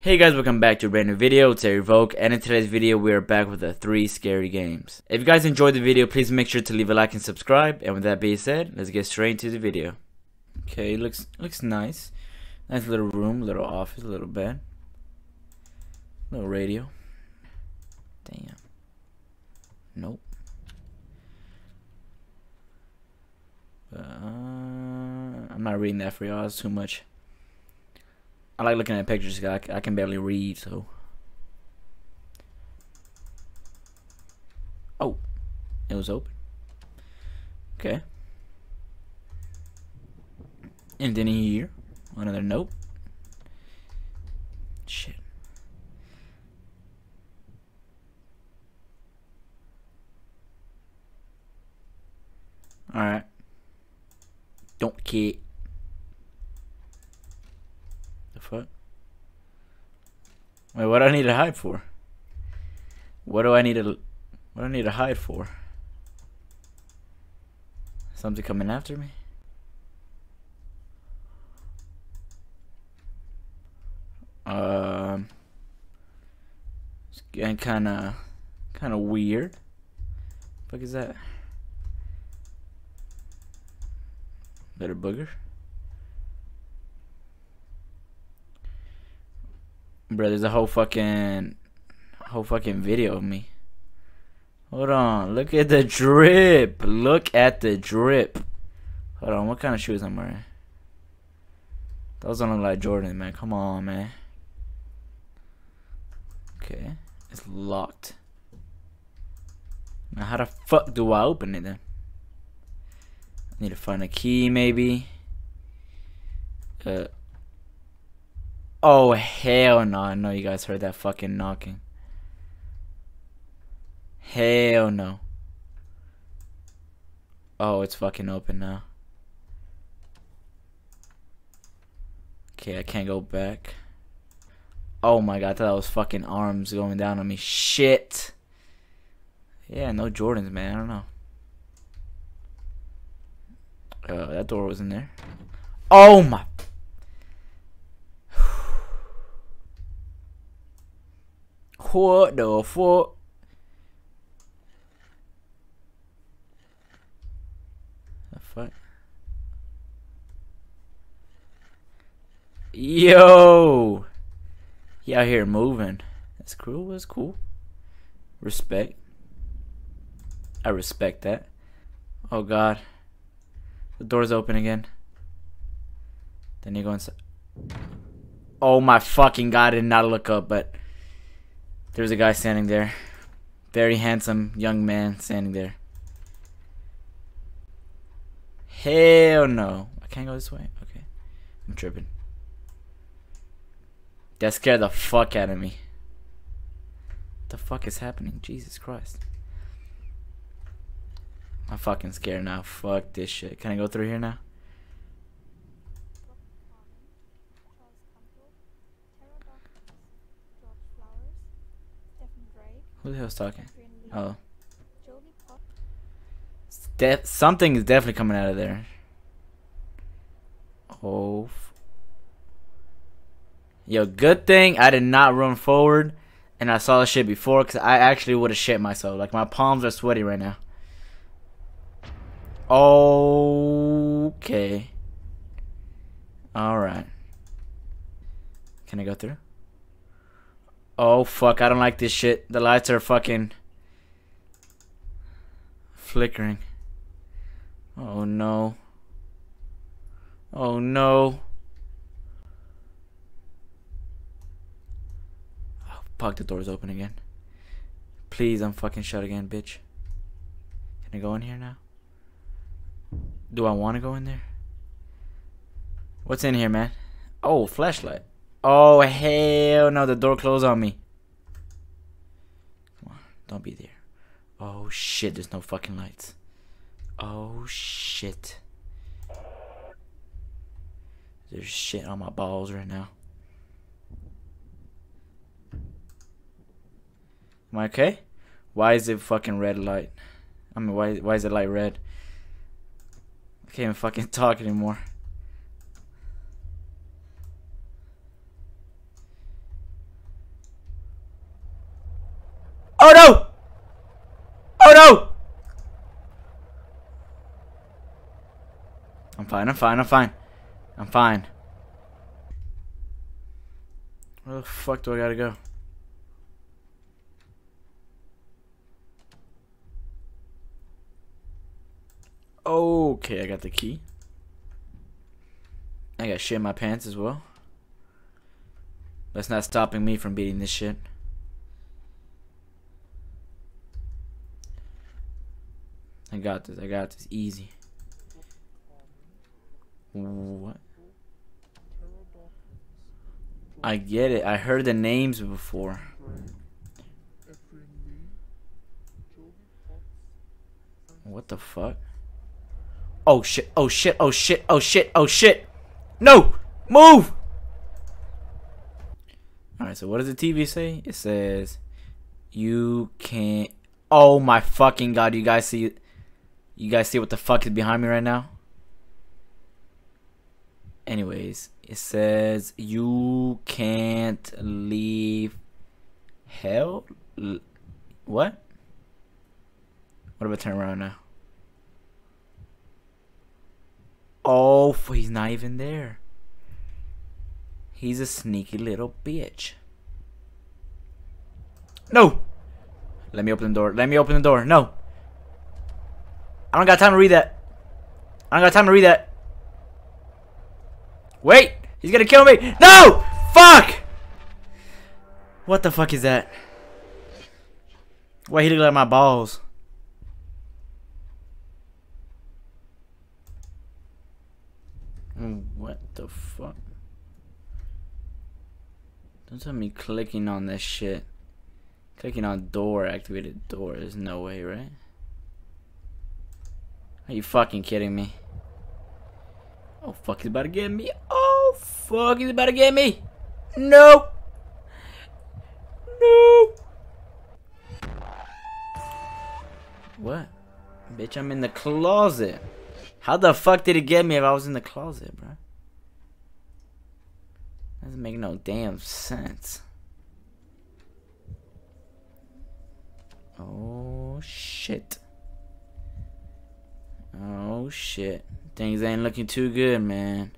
Hey guys, welcome back to a brand new video, it's Evoke, and in today's video we are back with the 3 scary games. If you guys enjoyed the video, please make sure to leave a like and subscribe, and with that being said, let's get straight into the video. Okay, looks looks nice. Nice little room, little office, little bed. Little radio. Damn. Nope. Uh, I'm not reading that for y'all, it's too much. I like looking at pictures. I, I can barely read, so. Oh, it was open. Okay. And then here, another note. Shit. Alright. Don't care. The fuck? Wait, what do I need to hide for? What do I need to what do I need to hide for? Something coming after me? Um It's getting kinda kinda weird. What is that? Better booger? Bro, there's a whole fucking whole fucking video of me. Hold on, look at the drip. Look at the drip. Hold on, what kind of shoes I'm wearing? Those don't look like Jordan, man. Come on, man. Okay, it's locked. Now, how the fuck do I open it then? I need to find a key, maybe. Uh, Oh, hell no. I know you guys heard that fucking knocking. Hell no. Oh, it's fucking open now. Okay, I can't go back. Oh my god, I thought that was fucking arms going down on me. Shit. Yeah, no Jordans, man. I don't know. Uh, that door was in there. Oh my What the fuck? Yo! He out here moving. That's cool. That's cool. Respect. I respect that. Oh god. The door's open again. Then you go inside. Oh my fucking god, I did not look up, but there's a guy standing there. Very handsome young man standing there. Hell no. I can't go this way? Okay. I'm tripping. That scared the fuck out of me. What the fuck is happening? Jesus Christ. I'm fucking scared now. Fuck this shit. Can I go through here now? Who the hell's talking? Oh. Def something is definitely coming out of there. Oh. Yo, good thing I did not run forward and I saw the shit before because I actually would have shit myself. Like, my palms are sweaty right now. Okay. Alright. Can I go through? Oh fuck, I don't like this shit. The lights are fucking flickering. Oh no. Oh no. Oh, fuck, the door's open again. Please, I'm fucking shut again, bitch. Can I go in here now? Do I want to go in there? What's in here, man? Oh, flashlight. Oh, hell no. The door closed on me. Come on. Don't be there. Oh, shit. There's no fucking lights. Oh, shit. There's shit on my balls right now. Am I okay? Why is it fucking red light? I mean, why, why is it light red? I can't even fucking talk anymore. Oh no! Oh no! I'm fine, I'm fine, I'm fine. I'm fine. Where the fuck do I gotta go? Okay, I got the key. I got shit in my pants as well. That's not stopping me from beating this shit. I got this. I got this. Easy. What? I get it. I heard the names before. What the fuck? Oh shit, oh shit, oh shit, oh shit, oh shit. No! Move! Alright, so what does the TV say? It says, you can't. Oh my fucking god, you guys see. You guys see what the fuck is behind me right now? Anyways, it says, you can't leave hell? What? What about turn around now? Oh, he's not even there. He's a sneaky little bitch. No! Let me open the door. Let me open the door. No. I don't got time to read that. I don't got time to read that. Wait! He's gonna kill me! No! Fuck! What the fuck is that? Why he look like my balls? Mm, what the fuck? Don't tell me clicking on this shit. Clicking on door activated door. There's no way, right? Are you fucking kidding me? Oh fuck, he's about to get me. Oh fuck, he's about to get me. No. No. What? Bitch, I'm in the closet. How the fuck did it get me if I was in the closet, bro? Doesn't make no damn sense. Oh shit. Oh shit. Things ain't looking too good, man.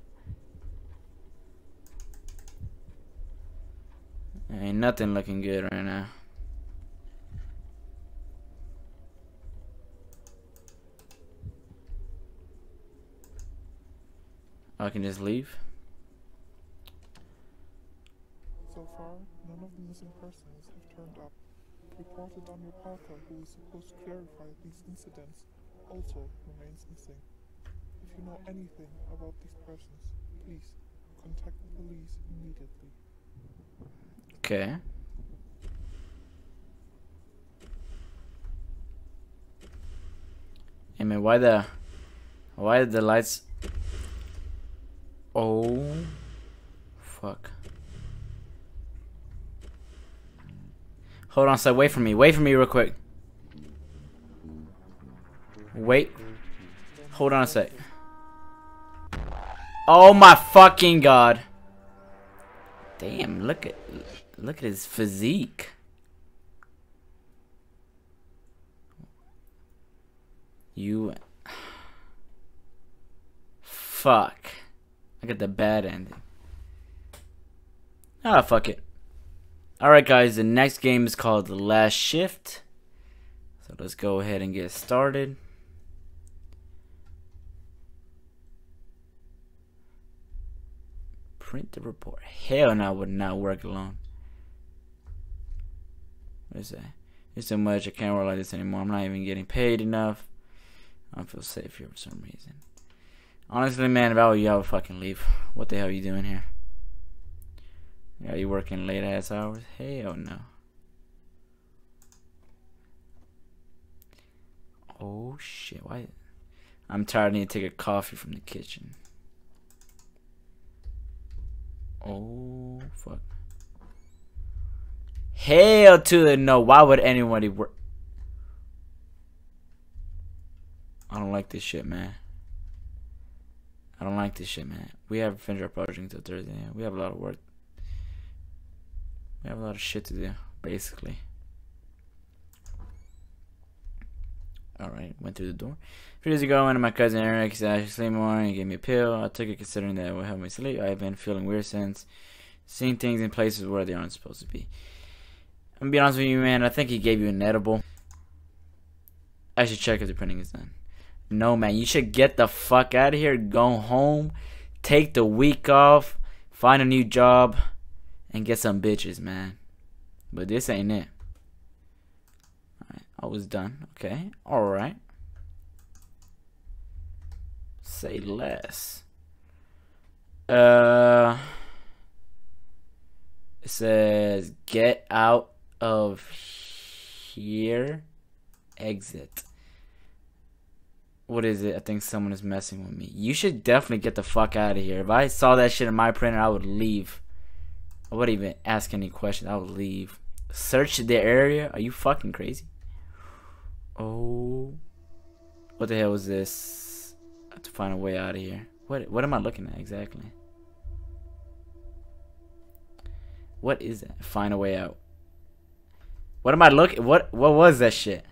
Ain't nothing looking good right now. Oh, I can just leave. So far, none of the missing persons have turned up. Reporter Daniel Parker, who is supposed to clarify these incidents, also remains missing. If you know anything about these persons, please contact the police immediately. Okay. Hey man, why the why the lights Oh. Fuck. Hold on, so wait for me. Wait for me real quick. Wait. Hold on a sec. Oh my fucking god. Damn, look at look at his physique. You Fuck. I got the bad ending. Ah, fuck it. Alright guys, the next game is called The Last Shift. So let's go ahead and get started. Print the report. Hell no, I would not work alone. What is that? It's too much I can't work like this anymore. I'm not even getting paid enough. I don't feel safe here for some reason. Honestly, man, if I were you, I would fucking leave. What the hell are you doing here? Are you working late ass hours? Hell no. Oh shit, why? I'm tired. I need to take a coffee from the kitchen. Oh fuck. Hell to the no. Why would anybody work? I don't like this shit, man. I don't like this shit, man. We have finished our project until Thursday. We have a lot of work. We have a lot of shit to do, basically. Alright, went through the door. A few days ago, I went to my cousin Eric said I should sleep more and gave me a pill. I took it considering that it would help me sleep. I've been feeling weird since. Seeing things in places where they aren't supposed to be. I'm gonna be honest with you, man. I think he gave you an edible. I should check if the printing is done. No, man. You should get the fuck out of here. Go home. Take the week off. Find a new job. And get some bitches, man. But this ain't it. I was done. Okay. Alright. Say less. Uh it says get out of here exit what is it? I think someone is messing with me. You should definitely get the fuck out of here. If I saw that shit in my printer, I would leave. I wouldn't even ask any questions. I would leave. Search the area? Are you fucking crazy? Oh. What the hell was this? I have to find a way out of here. What what am I looking at exactly? What is that? Find a way out. What am I looking what what was that shit?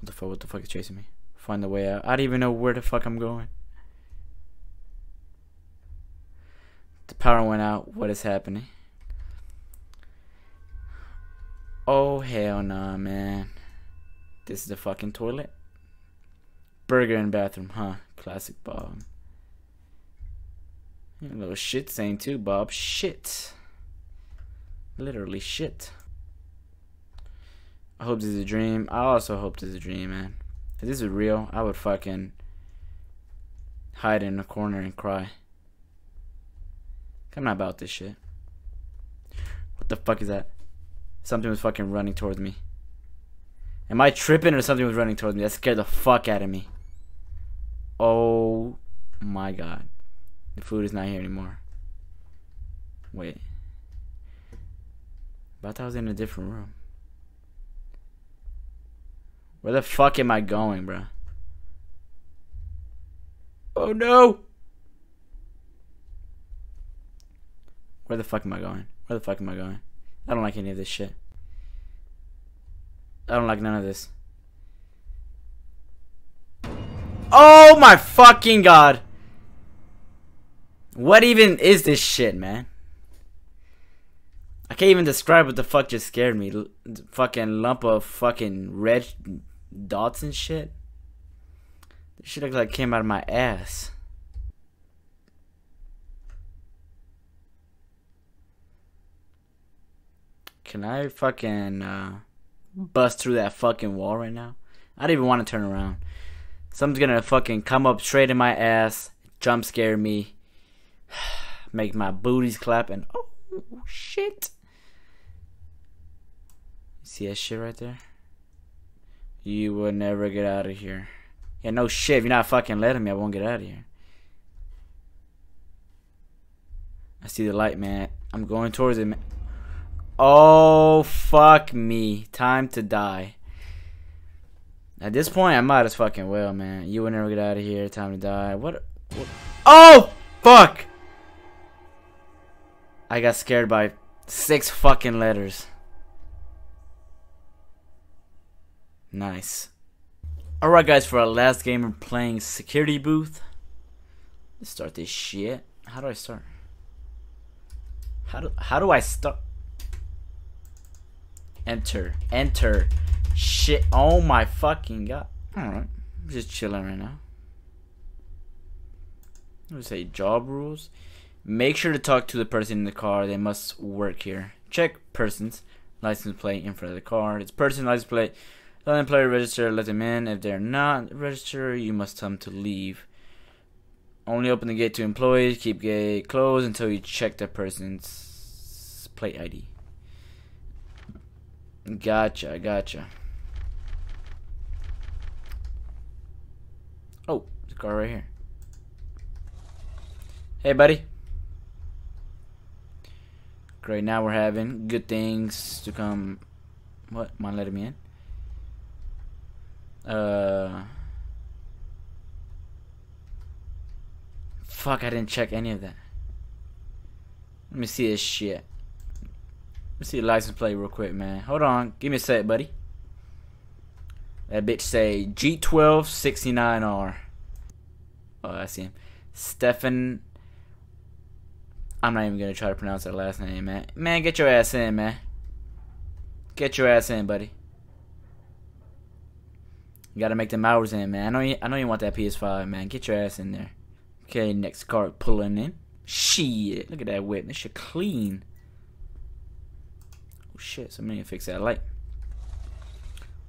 What the fuck what the fuck is chasing me? Find a way out. I don't even know where the fuck I'm going. The power went out. What is happening? Oh hell nah man. This is the fucking toilet. Burger in bathroom, huh? Classic Bob. a little shit saying too, Bob. Shit. Literally shit. I hope this is a dream. I also hope this is a dream, man. If this is real, I would fucking hide in a corner and cry. I'm not about this shit. What the fuck is that? Something was fucking running towards me. Am I tripping or something was running towards me? That scared the fuck out of me. Oh my god. The food is not here anymore. Wait. But I thought I was in a different room. Where the fuck am I going, bro? Oh no! Where the fuck am I going? Where the fuck am I going? I don't like any of this shit. I don't like none of this. Oh my fucking god! What even is this shit, man? I can't even describe what the fuck just scared me. L fucking lump of fucking red dots and shit. This shit looks like came out of my ass. Can I fucking uh, bust through that fucking wall right now? I don't even want to turn around. Something's gonna fucking come up straight in my ass, jump scare me, make my booties clap, and oh shit. See that shit right there? You will never get out of here. Yeah, no shit. If you're not fucking letting me, I won't get out of here. I see the light, man. I'm going towards it, man. Oh, fuck me. Time to die. At this point, I might as fucking well, man. You will never get out of here. Time to die. What? what? Oh, fuck! I got scared by six fucking letters. Nice. Alright guys, for our last game we're playing Security Booth. Let's start this shit. How do I start? How do how do I start? Enter. Enter. Shit. Oh my fucking god. Alright. Just chilling right now. Let me say job rules. Make sure to talk to the person in the car. They must work here. Check persons. License plate in front of the car. It's person license plate let an employer register, let them in. If they're not registered, you must tell them to leave. Only open the gate to employees. Keep gate closed until you check the person's plate ID. Gotcha, gotcha. Oh, the car right here. Hey, buddy. Great, now we're having good things to come. What? Mind letting me in? Uh. Fuck, I didn't check any of that. Let me see this shit. Let me see the license plate real quick, man. Hold on. Give me a sec, buddy. That bitch say G1269R. Oh, I see him. Stefan. I'm not even gonna try to pronounce that last name, man. Man, get your ass in, man. Get your ass in, buddy. You gotta make them hours in, man. I know you. I know you want that PS5, man. Get your ass in there. Okay, next card pulling in. Shit, look at that whip. This shit clean. Oh shit, somebody to fix that light.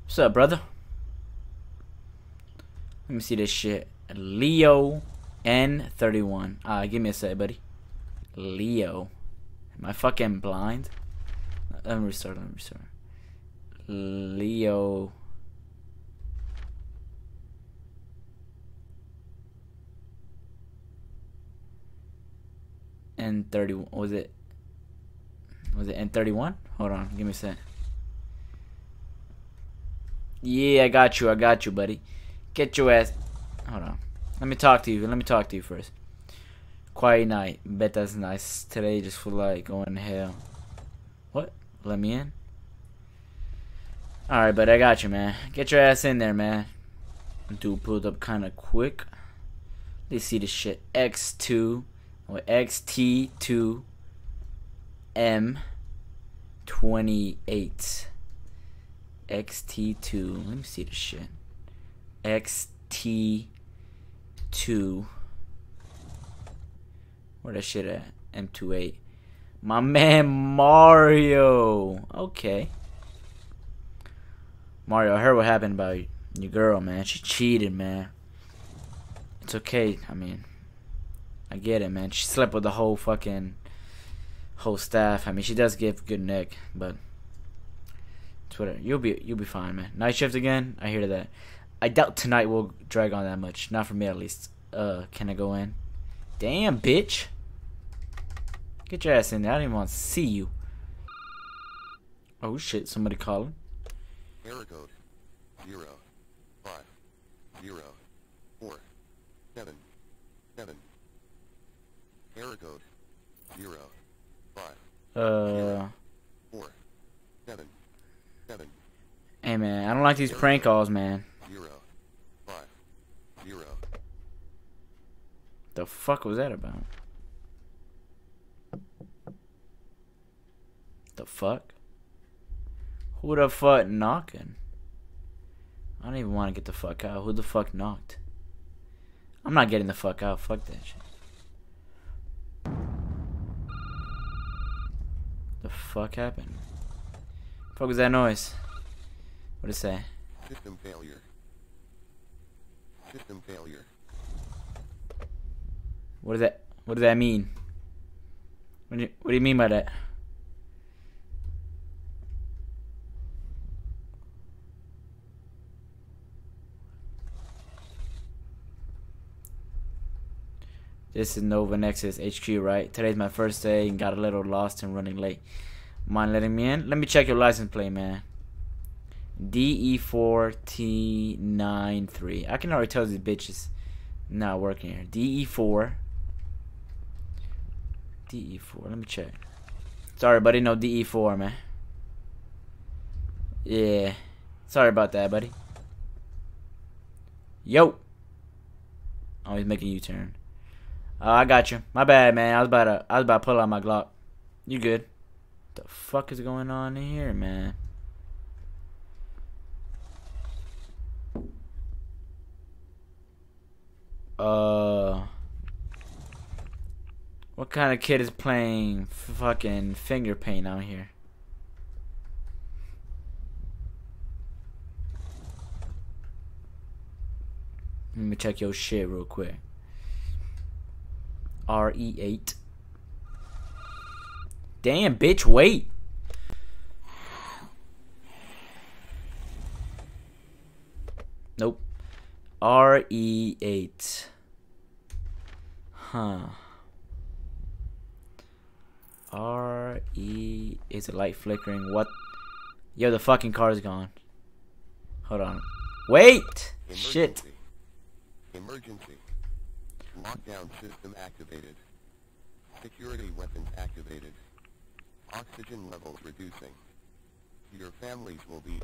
What's up, brother? Let me see this shit. Leo N31. Ah, give me a sec, buddy. Leo. Am I fucking blind? Let me restart. Let me restart. Leo. N31. Was it? Was it N31? Hold on. Give me a sec. Yeah, I got you. I got you, buddy. Get your ass. Hold on. Let me talk to you. Let me talk to you first. Quiet night. Bet that's nice. Today just feel like going to hell. What? Let me in? Alright, but I got you, man. Get your ass in there, man. Dude pulled up kind of quick. Let's see this shit. X2 or XT2 M28. XT2. Let me see this shit. XT2. Where that shit at? M28. My man Mario. Okay. Mario, I heard what happened about your girl, man. She cheated, man. It's okay. I mean, I get it, man. She slept with the whole fucking whole staff. I mean, she does give good neck, but Twitter. You'll be you'll be fine, man. Night shift again. I hear that. I doubt tonight will drag on that much. Not for me, at least. Uh, can I go in? Damn, bitch. Get your ass in there. I don't even want to see you. Oh shit! Somebody calling. Error code zero five zero four seven seven. Error code zero Uh. four seven seven Hey man, I don't like these prank calls, man. zero five zero. The fuck was that about? The fuck? Who the fuck knocking? I don't even want to get the fuck out. Who the fuck knocked? I'm not getting the fuck out. Fuck that shit. The fuck happened? Fuck was that noise? What'd it say? System failure. System failure. What does that what does that mean? What do you, what do you mean by that? This is Nova Nexus HQ, right? Today's my first day and got a little lost and running late. Mind letting me in? Let me check your license plate, man. DE4T93. I can already tell these bitches not working here. DE4. DE4. Let me check. Sorry, buddy. No DE4, man. Yeah. Sorry about that, buddy. Yo. Oh, he's making U turn. Oh, I got you. My bad, man. I was about to. I was about to pull out my Glock. You good? the fuck is going on here, man? Uh. What kind of kid is playing fucking finger paint out here? Let me check your shit real quick. RE8. Damn, bitch, wait. Nope. RE8. Huh. RE is a light flickering. What? Yo, the fucking car's gone. Hold on. Wait! Shit. Emergency. Lockdown system activated. Security weapons activated. Oxygen levels reducing. Your families will be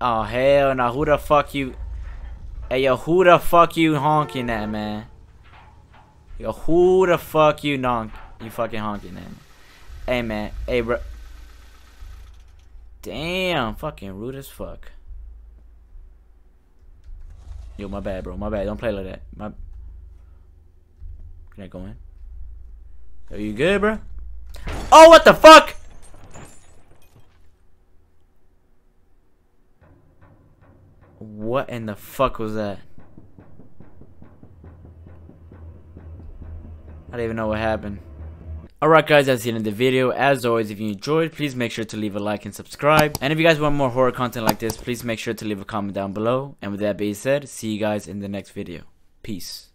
Oh hell no! Who the fuck you? Hey yo, who the fuck you honking at, man? Yo, who the fuck you honk? You fucking honking at? Man? Hey man, hey bro. Damn, fucking rude as fuck. Yo, my bad, bro. My bad. Don't play like that. My. Can I go in? Are you good, bro? Oh, what the fuck? What in the fuck was that? I don't even know what happened. Alright guys, that's the end of the video. As always, if you enjoyed, please make sure to leave a like and subscribe. And if you guys want more horror content like this, please make sure to leave a comment down below. And with that being said, see you guys in the next video. Peace.